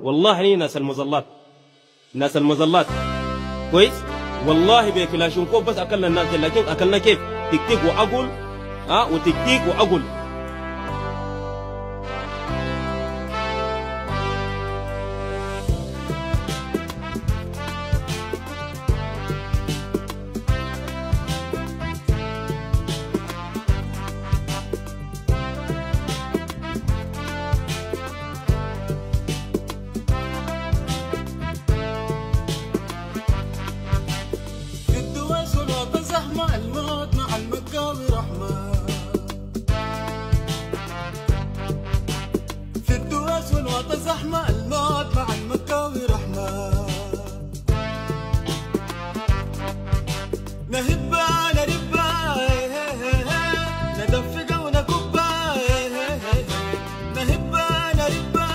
والله هني ناس المظلات. ناس المظلات. كويس؟ والله بكلاشنكوف بس أكلنا الناس لكن أكلنا كيف؟ تكتيك وأقول ها؟ وتكتيك وأقول. زحمة الموت مع المكاوي رحمة. في الدواس والوطن زحمة الموت مع المكاوي رحمة. نهبة نربة ندفق ونكبة نهبة نربة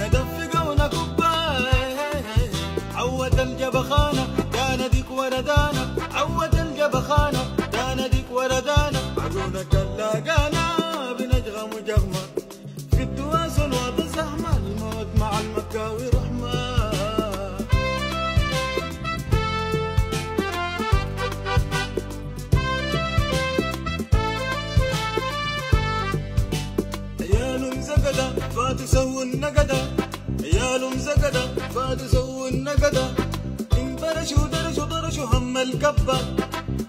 ندفق ونكبة عود الجبخانة وردانا عود الجبخانة. كان ديك وردانا عدونك اللاقانا. بنجغم جغمة في الدواس والوضع زحمة الموت مع المكاوي رحمة. عيال مزقدة فاتوا سووا النقدة. عيال مزقدة فاتوا سووا النقدة. انبرشوا درشوا هم الكبة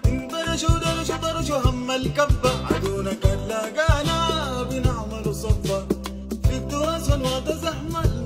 انبرشوا درشوا درشوا هم الكبة عدونا كلاقانا بنعمل صفة في الدواس والوضع زحمة.